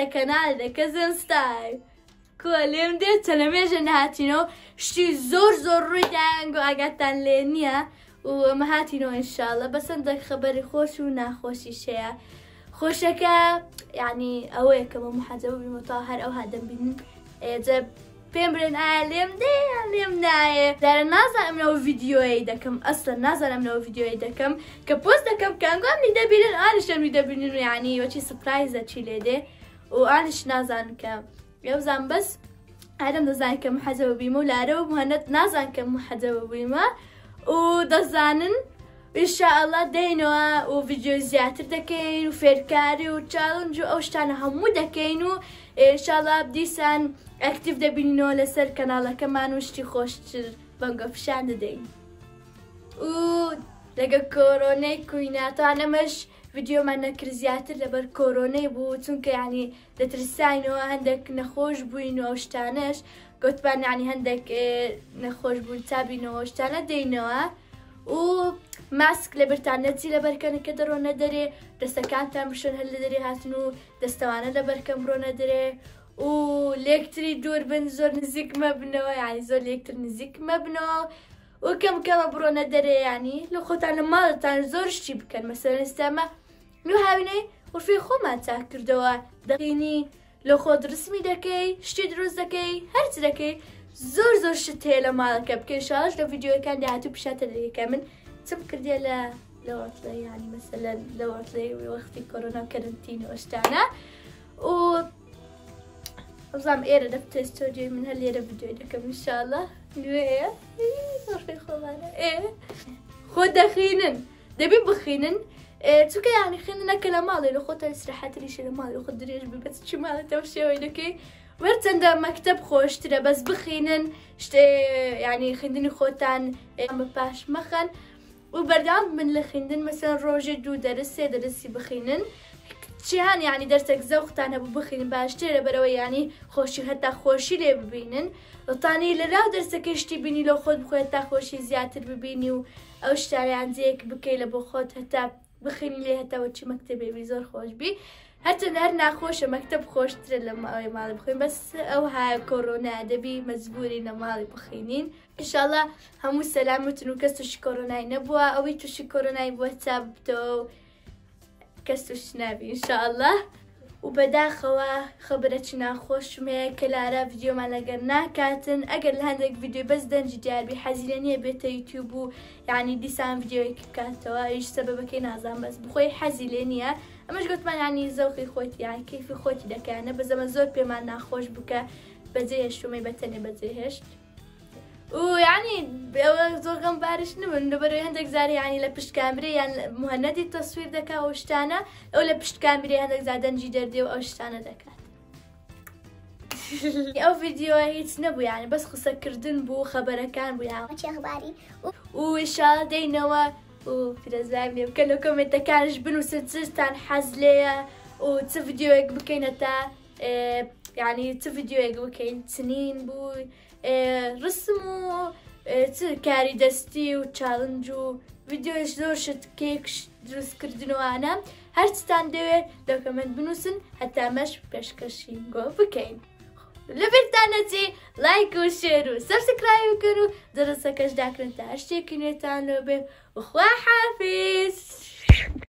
the canal The Cousin Style كولیم دید تلمیجن هاتینو شتی زور زور روی دنگ و اگتن لینیه ان مهاتینو انشالله بس عندك خبري خوش وناخوشي شيا خوشك يعني اوي كما محجب بمطهر او هذا بن جب إيه، بيمبرن عالم دي عالم ناي دار نازل من فيديو ايدكم اصلا نازل من فيديو ايدكم كبوستكم كان قام لي دبيرن ارشم لي دبيرن يعني وشي سبرايز تشي لدي و نازان نازانم کە ئێوزان بەس ئارەم دەزان کە محەجەوە بیمە و لارەوە نازان كم محەجەوە بیمە ودزانن إن شاء الله دينوا وفيديو زیاتر دكين وفيركاري وتشالنج وأوشتان چاڵنج دكينو إن شاء الله بديسان و دبينو لسر كنالا كمان وشتي خوش تر بانقف شان دين و لەگە کۆرۆنەی کویناتان ئەمەش ویددیۆمان نەکرد زیاتر لەبەر کۆرۆنەی بوو چونکە ینی دەترساینەوە هەندێک نەخۆش بووینەوە شتانەش گوتبان ینی هەندێک نەخۆش بوون چابینەوە شتانە دێینەوە و ماسک لە برتانەتی لە بەرکەنەکە دەڕۆنە دەرێ دەستەکانتان بشن هەل لە دەری هاتن و دەستەوانە لە بەرکەم ڕۆنە دەرێ و لێکتری دوور بن زۆر نزیک مەبنەوە یانی زۆر لێکتر نزیک مەبنەوە ئەو کەم کەمە بڕۆنە دەرەیانی لە خۆتان لە ماڵتان زۆر شتی بکەن مەسەرستامە نو هاوینەی وفی خۆمان چاک کردەوە دەقینی لە خۆ درستمی دەکەی شتی دروست دەکەی هەرچ دەکەی زۆر زۆر شت هەیە لە ماڵەکە بکەی شاش لە یددیوەکان داهاتوو پیشاتە لەکە من چم کردێ لە لەوەڵی ینی مەسەلەن لەوەڵی وەختی کۆرۆنا کەرنتین ئۆشتانە و ئەزام ئێرە دەفتێستۆری من هە لێرە بدوێ دەکەم میشاءله ايه صار في خبالة ايه خودا خينن دبي بخينن اه، توكا يعني خيننا كلا مالي لو خوتا سرحات ليش مالي لو خد دريج ببس شي مالي توشي وينكي ورت عند مكتب خوش ترى بس بخينن شت اه، يعني خندني خوتان اه، مباش مخن وبردام من لخندن مثلا روجي دو درسي درسي بخينن چی هەن ینی دەرسێک زەوختان هەبوو بخین باشترە بەرەوە ینی خۆشی هەتا خۆشی لێ ببینن لەتانی لەراو دەرسەکەشتی بینی لە خۆت بخۆێت تا خۆشی زیاتر ببینی و ئەو شتاریانجەیەک بکەی لە بۆ خۆت هەتا بخینی لێ هەتاەوە چی مەکتتەبێبی زۆر خۆش بی. هەرچەند هەر ناخۆشە مەکتب خۆشترە لە ئەوەی ماڵی بخۆین بەس ئەو هایە کۆرۆنادەبی مەزبووری لە ماڵی بخینین ئشاڵە هەموو سەلامتون و کەس تووشی کۆرۆنای نەبووە ئەوەی تووشی کۆرۆنای بووە چاپ بتەوە کەس توش نابی انشاءله و بەداخەوە خبرە چی ناخۆشمێ کە لارە ڤیددیۆمان لەگەر ناکاتن ئەگەر لە هەندێک ڤیددیو بەس دەنج دیاربی حەزیرە نیە بێتە یوتیوب و یعنی دیسان ڤیددیۆیەکی بکاتەوە هیچ سەبەکەی نازان بەس بخۆی حەزی لێ نییە ئەمەش گوتمانیانی زەوقی خۆتی یان کیفی خۆتی دەکەیانە بەزەمە زۆر پێمان ناخۆش بکە بەجێ هێشتومی بەتەنێ بەجێ هێشت. ويعني زۆرگەم باش نبن لەبەرەوەی هەندێک زاری ینی لە پشتکامری یان مهەنەتی تەسویر دەکا و شتانە ئەو لە پشتکامری هەندێک زادەنجی دەردێ و ئەو فيديو دەکات. ئەو ڤیددیوە هیچ نەبوو یانە بەس قسەکردن بوو خەبەرەکان بوویانخباری وشال دەینەوە و في بێ بکە لە کۆمێتەکانش بنووسن جستان حەز لێە و چ ڤیددیۆێک بکەینە تا یعنی چ ڤیددیۆیەک بکەین چنین بوو ڕسم و کاری دەستی و چاڵنج و ڤیددیۆش زۆر شت کێکش دروستکردنوانە هەرچتان دەوێت دەکەمنت بنووسن هەتامەش پێشکەشی گۆ بکەین. لەبێتانەجێ لایک و شێر و سەرسکرای بکەن و دەرسەکەش داکرن تا هەشتێکی نوێتان لۆ بێ وخوا حافز.